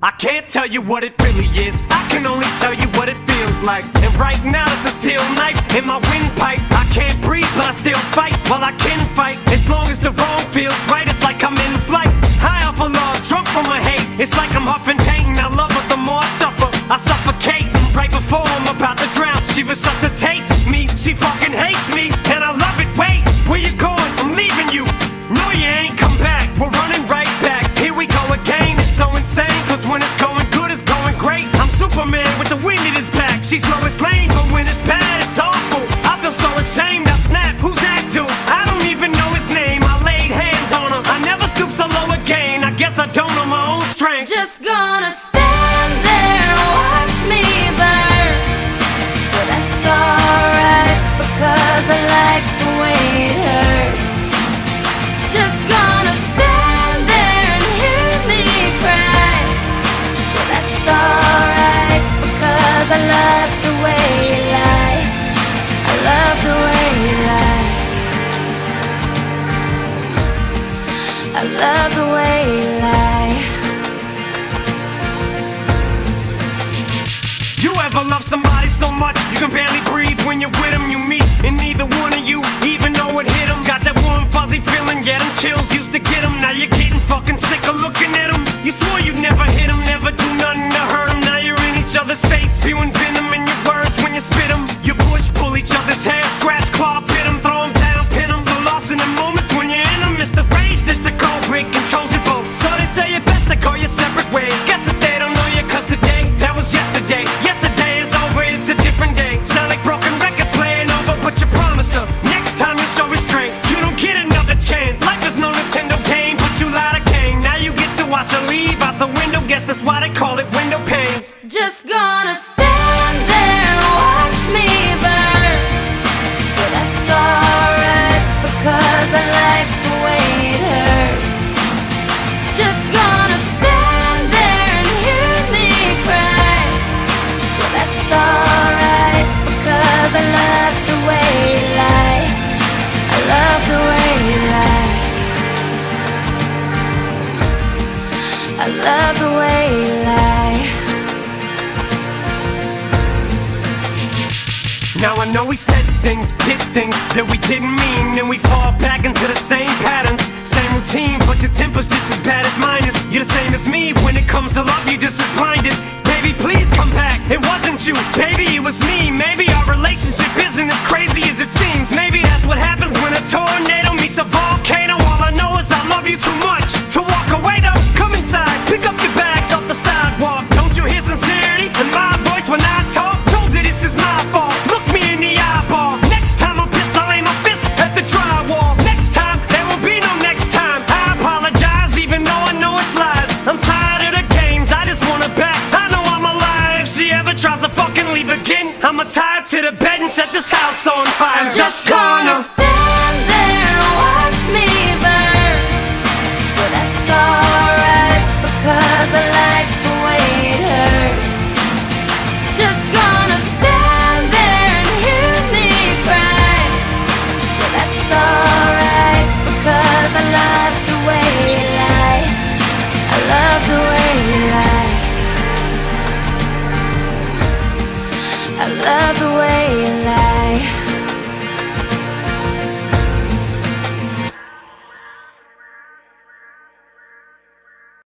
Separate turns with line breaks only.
I
can't tell you what it really is. I can only tell you what it feels like. And right now it's a steel knife in my windpipe. I can't breathe, but I still fight. While I can fight, as long as the wrong feels right, it's like I'm in flight. High off of love, drunk from my hate. It's like I'm huffing pain. I love the wind in his back. She's Lois Lane, but when it's bad, it's awful. I feel so ashamed. Can barely breathe when you're with them? You meet, and neither one of you even know it hit them. Got that warm, fuzzy feeling, yeah, them chills used to get them. Now you're getting
I love the way you lie.
Now I know we said things, did things that we didn't mean, and we fall back into the same patterns, same routine. But your temper's just as bad as mine is. You're the same as me when it comes to love. You're just as blinded. Baby, please come back. It wasn't you, baby, it was me. Maybe our relationship isn't as crazy as it seems. Maybe that's what happens again, I'ma tie to the bed and set this house on fire. I'm just gonna